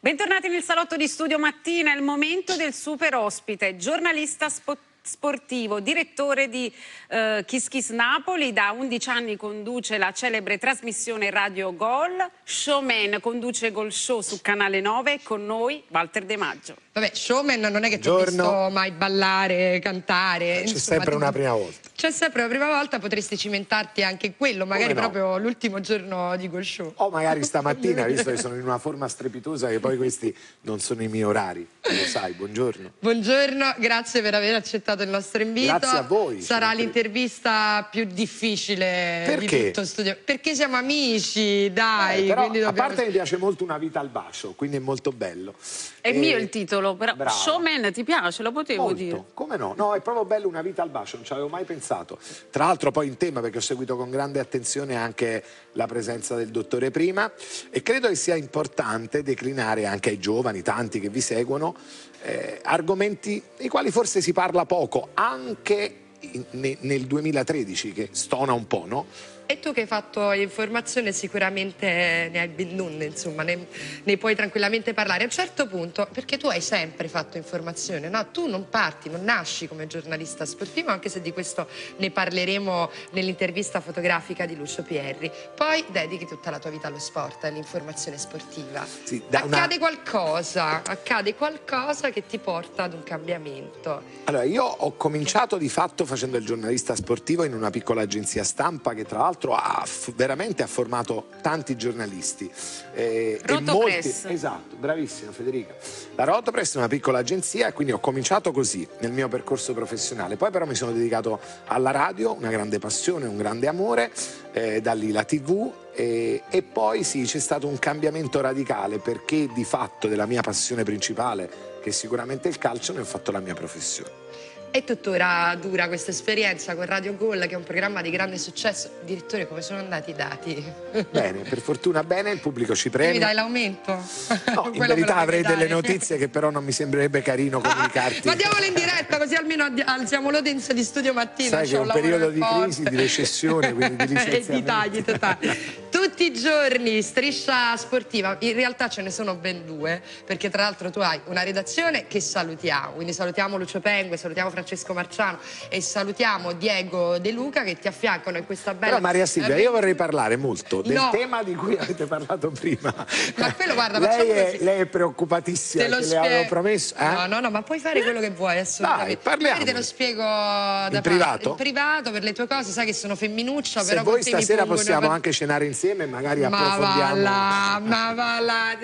Bentornati nel salotto di studio mattina, è il momento del super ospite, giornalista sportivo sportivo, direttore di eh, Kiss Kiss Napoli, da 11 anni conduce la celebre trasmissione Radio Gol, showman conduce Gol Show su Canale 9 con noi Walter De Maggio. Vabbè, showman non è che ti ho visto mai ballare, cantare. C'è sempre una prima volta. C'è sempre una prima volta, potresti cimentarti anche in quello, magari no? proprio l'ultimo giorno di Gol Show. O magari stamattina, visto che sono in una forma strepitosa, che poi questi non sono i miei orari. Lo sai, buongiorno. Buongiorno, grazie per aver accettato il nostro invito. Grazie a voi. Sarà l'intervista più difficile Perché? di tutto studio. Perché siamo amici, dai. Eh, però, dobbiamo... A parte mi piace molto Una vita al bacio, quindi è molto bello. È e... mio il titolo, però Bravo. showman ti piace, lo potevo molto. dire. Come no? No, è proprio bello Una vita al bacio, non ci avevo mai pensato. Tra l'altro poi in tema perché ho seguito con grande attenzione anche la presenza del dottore prima e credo che sia importante declinare anche ai giovani, tanti che vi seguono, eh, argomenti dei quali forse si parla poco, anche in, ne, nel 2013 che stona un po', no? E tu che hai fatto informazione sicuramente ne hai ben non, insomma, ne, ne, puoi tranquillamente parlare. A un certo punto, perché tu hai sempre fatto informazione, no? Tu non parti, non nasci come giornalista sportivo, anche se di questo ne parleremo nell'intervista fotografica di Lucio Pierri. Poi dedichi tutta la tua vita allo sport, all'informazione sportiva. Sì, accade una... qualcosa, accade qualcosa che ti porta ad un cambiamento. Allora, io ho cominciato di fatto facendo il giornalista sportivo in una piccola agenzia stampa che tra l'altro l'altro ha veramente ha formato tanti giornalisti. Eh. Molti, esatto, bravissima Federica. La Rotopress è una piccola agenzia e quindi ho cominciato così nel mio percorso professionale. Poi però mi sono dedicato alla radio, una grande passione, un grande amore, eh, da lì la tv e, e poi sì, c'è stato un cambiamento radicale perché di fatto della mia passione principale, che è sicuramente il calcio, ne ho fatto la mia professione. E tuttora dura questa esperienza con Radio Gol, che è un programma di grande successo. Direttore, come sono andati i dati? Bene, per fortuna bene, il pubblico ci prende. Mi dai l'aumento? No, in verità avrei delle notizie che però non mi sembrerebbe carino comunicarti. Ma diamole in diretta, così almeno alziamo l'audience di studio mattina. Sai che è un periodo di crisi, di recessione, quindi di e di tagli totali. Tutti i giorni, striscia sportiva. In realtà ce ne sono ben due, perché tra l'altro tu hai una redazione che salutiamo. Quindi salutiamo Lucio Pengue, salutiamo Francesco Marciano e salutiamo Diego De Luca che ti affiancano in questa bella... Però Maria Silvia, io vorrei parlare molto del no. tema di cui avete parlato prima. Ma quello guarda, lei è, lei è preoccupatissima, te lo che le avevo promesso. Eh? No, no, no, ma puoi fare quello che vuoi assolutamente. Dai, parliamo. te lo spiego da in privato? In privato per le tue cose, sai che sono femminuccia, Se però voi stasera possiamo una... anche cenare insieme e magari ma approfondiamo. Va là, ma va là,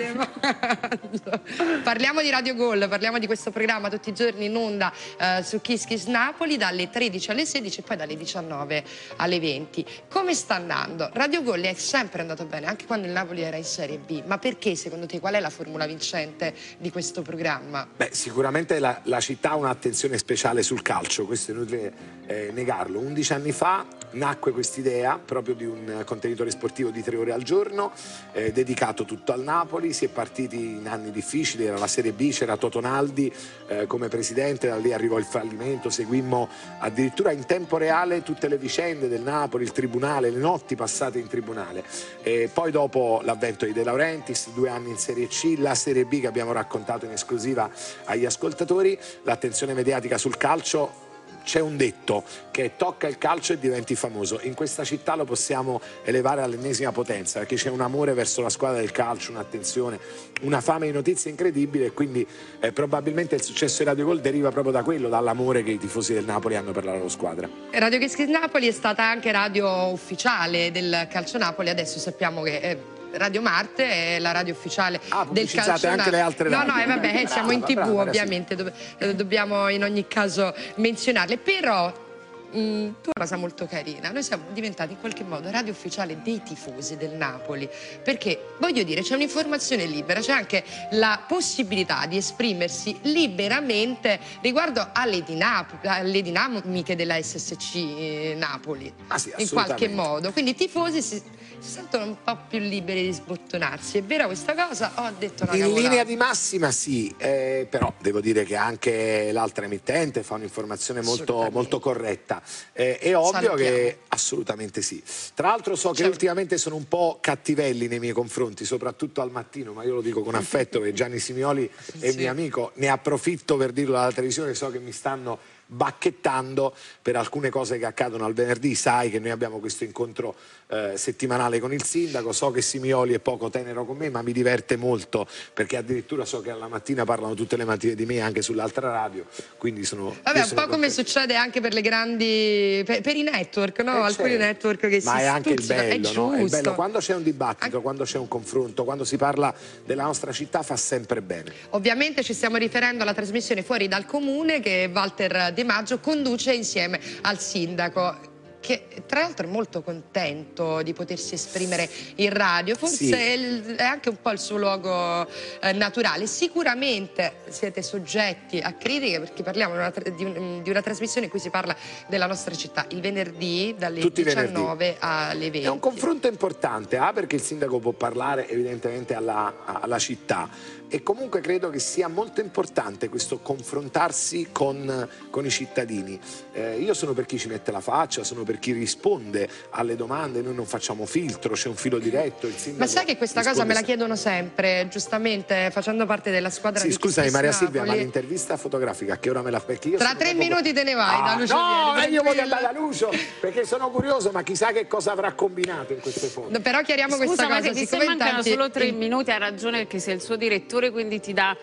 Parliamo di Radio Gol, parliamo di questo programma tutti i giorni in onda eh, su Kiss Kiss Napoli dalle 13 alle 16 e poi dalle 19 alle 20. Come sta andando? Radio Gol è sempre andato bene, anche quando il Napoli era in Serie B. Ma perché secondo te qual è la formula vincente di questo programma? Beh, sicuramente la, la città ha un'attenzione speciale sul calcio, questo è inutile eh, negarlo. 11 anni fa nacque quest'idea proprio di un contenitore sportivo di tre ore al giorno, eh, dedicato tutto al Napoli. Si è partiti in anni difficili, era la Serie B, c'era Totonaldi eh, come presidente, da lì arrivò il fallimento, seguimmo seguimmo addirittura in tempo reale tutte le vicende del Napoli, il tribunale, le notti passate in tribunale. E poi dopo l'avvento di De Laurentiis, due anni in Serie C, la Serie B che abbiamo raccontato in esclusiva agli ascoltatori, l'attenzione mediatica sul calcio c'è un detto che tocca il calcio e diventi famoso. In questa città lo possiamo elevare all'ennesima potenza perché c'è un amore verso la squadra del calcio, un'attenzione, una fame di notizie incredibile e quindi eh, probabilmente il successo di Radio Gol deriva proprio da quello, dall'amore che i tifosi del Napoli hanno per la loro squadra. Radio Kiss Napoli è stata anche radio ufficiale del Calcio Napoli, adesso sappiamo che... Eh, Radio Marte è la radio ufficiale ah, del calcio. anche le altre radio. No, no, eh, vabbè, eh, siamo in tv brava, ovviamente, do eh, dobbiamo in ogni caso menzionarle, però Mm, tu una cosa molto carina. Noi siamo diventati in qualche modo radio ufficiale dei tifosi del Napoli, perché voglio dire, c'è un'informazione libera, c'è anche la possibilità di esprimersi liberamente riguardo alle, dinam alle dinamiche della SSC eh, Napoli, ah sì, in qualche modo. Quindi i tifosi si, si, sentono un po' più liberi di sbottonarsi. È vera questa cosa? Ho detto una In cavolata. linea di massima sì, eh, però devo dire che anche l'altra emittente fa un'informazione molto, molto corretta. Eh, è ovvio Salutiamo. che assolutamente sì. Tra l'altro so che certo. ultimamente sono un po' cattivelli nei miei confronti, soprattutto al mattino, ma io lo dico con affetto che Gianni Simioli è sì. mio amico, ne approfitto per dirlo alla televisione, so che mi stanno bacchettando per alcune cose che accadono al venerdì. Sai che noi abbiamo questo incontro eh, settimanale con il sindaco, so che Simioli è poco tenero con me, ma mi diverte molto perché addirittura so che alla mattina parlano tutte le mattine di me anche sull'altra radio, quindi sono... Vabbè, un po' come succede anche per le grandi... per, per i network, no? Eh, Alcuni certo. network che ma si è anche il bello, no? è bello quando c'è un dibattito, quando c'è un confronto, quando si parla della nostra città fa sempre bene. Ovviamente ci stiamo riferendo alla trasmissione Fuori dal Comune che Walter Di Maggio conduce insieme al sindaco che tra l'altro è molto contento di potersi esprimere in radio, forse sì. è, anche un po' il suo luogo eh, naturale. Sicuramente siete soggetti a critiche perché parliamo di una, di, di una, trasmissione in cui si parla della nostra città il venerdì dalle Tutti 19 venerdì. alle 20. È un confronto importante, ah, perché il sindaco può parlare evidentemente alla, alla città e comunque credo che sia molto importante questo confrontarsi con, con i cittadini. Eh, io sono per chi ci mette la faccia, sono per chi risponde alle domande, noi non facciamo filtro, c'è un filo diretto. Ma sai che questa cosa me la chiedono sempre, giustamente facendo parte della squadra sì, di Scusami Maria Silvia, ma l'intervista fotografica che ora me la perché io Tra tre proprio... minuti te ne vai ah, da Lucio No, vieni, io voglio andare da Lucio perché sono curioso, ma chissà che cosa avrà combinato in queste foto. No, però chiariamo Scusa, questa cosa. Scusa, ma se mancano tanti... solo tre minuti, ha ragione perché sei il suo direttore, quindi ti dà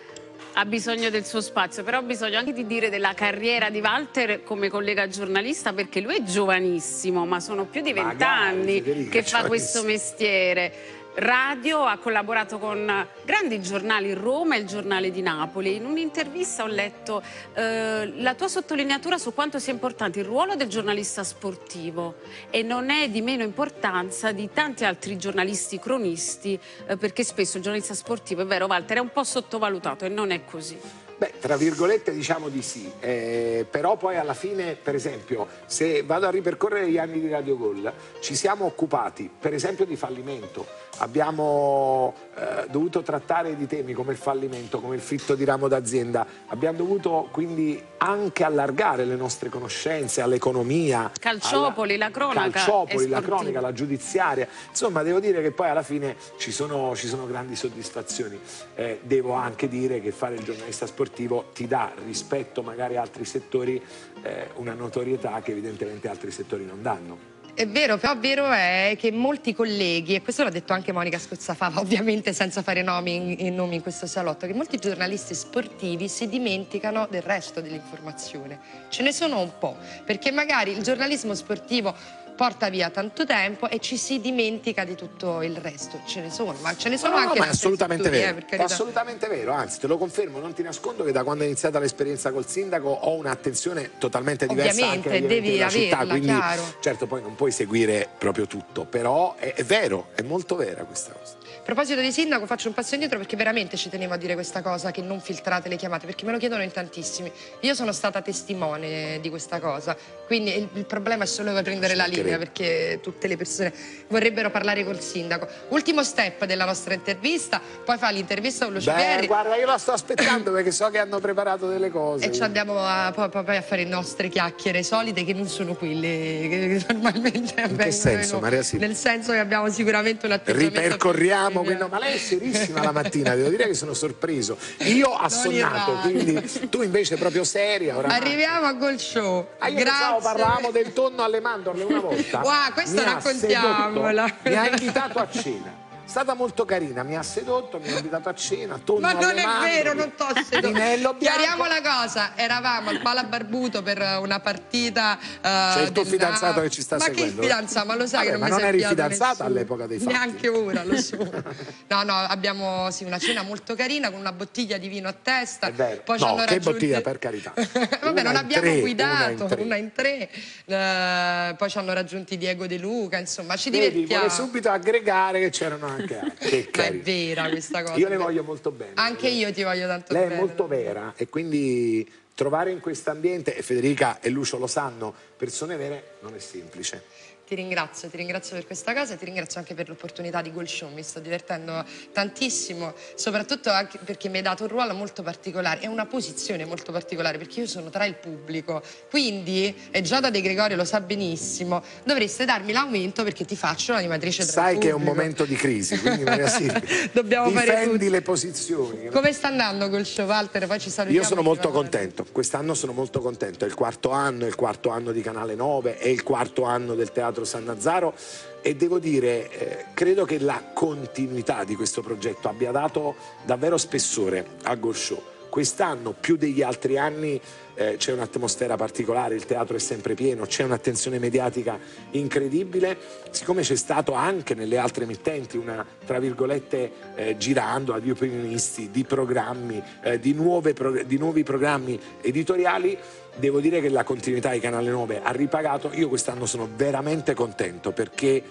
ha bisogno del suo spazio, però ho bisogno anche di dire della carriera di Walter come collega giornalista perché lui è giovanissimo, ma sono più di vent'anni che fa questo mestiere radio, ha collaborato con grandi giornali, Roma e il giornale di Napoli. In un'intervista ho letto eh, la tua sottolineatura su quanto sia importante il ruolo del giornalista sportivo e non è di meno importanza di tanti altri giornalisti cronisti eh, perché spesso il giornalista sportivo, è vero Walter, è un po' sottovalutato e non è così. Beh, tra virgolette diciamo di sì, eh, però poi alla fine, per esempio, se vado a ripercorrere gli anni di Radio Gol, ci siamo occupati, per esempio, di fallimento. Abbiamo eh, dovuto trattare di temi come il fallimento, come il fitto di ramo d'azienda. Abbiamo dovuto quindi anche allargare le nostre conoscenze all'economia. Calciopoli, alla... la cronaca. Calciopoli, la cronaca, la giudiziaria. Insomma, devo dire che poi alla fine ci sono, ci sono grandi soddisfazioni. Eh, devo anche dire che fare il giornalista sportivo sportivo ti dà rispetto magari a altri settori eh, una notorietà che evidentemente altri settori non danno. È vero, però vero è che molti colleghi, e questo l'ha detto anche Monica Scozzafava, ovviamente senza fare nomi in, nomi in questo salotto, che molti giornalisti sportivi si dimenticano del resto dell'informazione. Ce ne sono un po', perché magari il giornalismo sportivo porta via tanto tempo e ci si dimentica di tutto il resto. Ce ne sono, ma ce ne sono no, anche no, ma è assolutamente vero. Eh, è assolutamente vero, anzi te lo confermo, non ti nascondo che da quando è iniziata l'esperienza col sindaco ho un'attenzione totalmente diversa Ovviamente, anche devi averla, città, quindi chiaro. certo poi non puoi seguire proprio tutto, però è, è vero, è molto vera questa cosa. A proposito di sindaco faccio un passo indietro perché veramente ci tenevo a dire questa cosa che non filtrate le chiamate perché me lo chiedono in tantissimi. Io sono stata testimone di questa cosa, quindi il, il problema è solo prendere la linea perché tutte le persone vorrebbero parlare col sindaco. Ultimo step della nostra intervista, poi fa l'intervista con Lucio Beh, guarda, io la sto aspettando perché so che hanno preparato delle cose. E ci andiamo a, poi, a fare le nostre chiacchiere solide che non sono quelle che normalmente avvengono. In che senso, Maria Silvia? Nel senso che abbiamo sicuramente un atteggiamento... Ripercorriamo Amo, quindi, ma lei è serissima la mattina, devo dire che sono sorpreso. Io assonnato, quindi tu invece proprio seria. Oramai. Arriviamo a Gold Show. Ah, io Grazie. parlavamo del tonno alle mandorle una volta. Wow, questo mi raccontiamola. mi ha invitato a cena stata molto carina, mi ha sedotto, mi ha invitato a cena, tonno Ma non è mani, vero, non t'ho sedotto. Chiariamo la cosa, eravamo al Pala Barbuto per una partita uh, C'è il tuo fidanzato che ci sta ma seguendo. Ma che fidanzato? Ma lo sai Vabbè, che non ma mi non eri fidanzata all'epoca dei fatti? Neanche ora, lo so. no, no, abbiamo sì, una cena molto carina con una bottiglia di vino a testa. Poi no, che raggiunti... bottiglia, per carità. Vabbè, non abbiamo tre, guidato, una in tre. Una in tre. Uh, poi ci hanno raggiunti Diego De Luca, insomma, ci Vedi, divertiamo. Vuole subito aggregare che c'erano anche altri. Ma è vera questa cosa. Io le voglio molto bene. Anche io ti voglio tanto Lei bene. Lei è molto vera e quindi trovare in questo ambiente, e Federica e Lucio lo sanno, persone vere non è semplice. Ti ringrazio, ti ringrazio per questa cosa e ti ringrazio anche per l'opportunità di Gold Show, mi sto divertendo tantissimo, soprattutto anche perché mi hai dato un ruolo molto particolare e una posizione molto particolare, perché io sono tra il pubblico, quindi, e Giada De Gregorio lo sa benissimo, dovreste darmi l'aumento perché ti faccio l'animatrice tra Sai che è un momento di crisi, quindi Maria Silvia, Dobbiamo fare tutto. le posizioni. Come sta andando Gold Show, Walter? Poi ci salutiamo. Io sono molto contento, quest'anno sono molto contento, è il quarto anno, è il quarto anno di Canale 9, è il quarto anno del Teatro San Nazzaro e devo dire, eh, credo che la continuità di questo progetto abbia dato davvero spessore a Go Show. Quest'anno, più degli altri anni, eh, c'è un'atmosfera particolare, il teatro è sempre pieno, c'è un'attenzione mediatica incredibile, siccome c'è stato anche nelle altre emittenti una, tra virgolette, eh, girando di opinionisti, di programmi, eh, di, pro di nuovi programmi editoriali, devo dire che la continuità di Canale 9 ha ripagato, io quest'anno sono veramente contento perché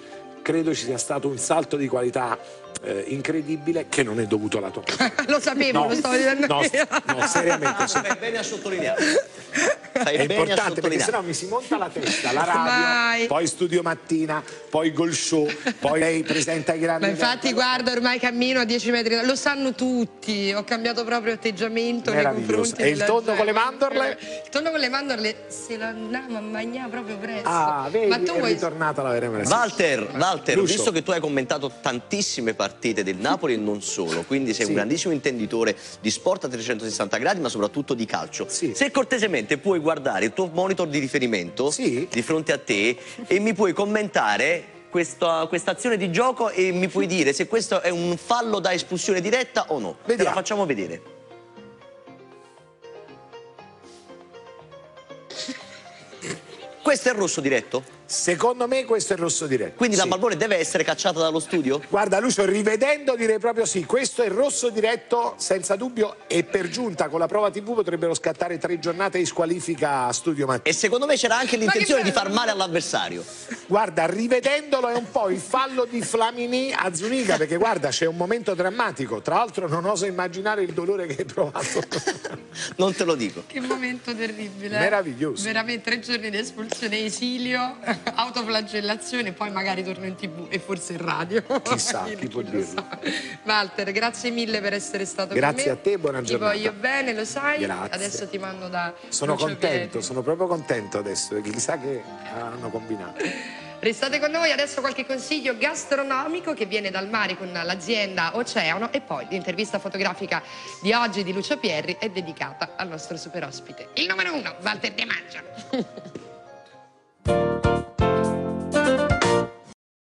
credo ci sia stato un salto di qualità eh, incredibile che non è dovuto alla tua Lo sapevo, no, lo stavo dicendo no, no, seriamente. Fai bene a sottolineare. Fai è importante perché sennò mi si monta la testa, la radio, Mai. poi studio mattina, poi gol show, poi lei presenta i grandi. Ma infatti eventi. guarda, ormai cammino a 10 metri, da... lo sanno tutti, ho cambiato proprio atteggiamento nei confronti E il tonno con le mandorle? Il tonno con le mandorle se lo andiamo a mangiare proprio presto. Ah, vedi, Ma tu è vuoi... ritornata la vera Walter, Walter, visto che tu hai commentato tantissime partite del Napoli e non solo, quindi sei sì. un grandissimo intenditore di sport a 360 gradi, ma soprattutto di calcio. Sì. Se cortesemente puoi guardare il tuo monitor di riferimento sì. di fronte a te e mi puoi commentare questa, questa, azione di gioco e mi puoi dire se questo è un fallo da espulsione diretta o no. Vediamo. Te la facciamo vedere. Questo è il rosso diretto? Secondo me questo è il rosso diretto. Quindi sì. la Balbone deve essere cacciata dallo studio? Guarda Lucio, rivedendo direi proprio sì, questo è il rosso diretto senza dubbio e per giunta con la prova TV potrebbero scattare tre giornate di squalifica a Studio Mattina. E secondo me c'era anche l'intenzione di far male all'avversario. Guarda, rivedendolo è un po' il fallo di Flamini a Zuniga perché guarda c'è un momento drammatico, tra l'altro non oso immaginare il dolore che hai provato. non te lo dico. Che momento terribile. Meraviglioso. Veramente tre giorni di espulsione esilio autoflagellazione, poi magari torno in tv e forse in radio. Chissà, chi, può dirlo. Sa. Walter, grazie mille per essere stato grazie con me. Grazie a te, buona giornata. Ti voglio bene, lo sai. Grazie. Adesso ti mando da Sono Lucio contento, Piedi. sono proprio contento adesso, perché chissà che hanno combinato. Restate con noi, adesso qualche consiglio gastronomico che viene dal mare con l'azienda Oceano e poi l'intervista fotografica di oggi di Lucio Pierri è dedicata al nostro super ospite, il numero uno, Walter De Maggio.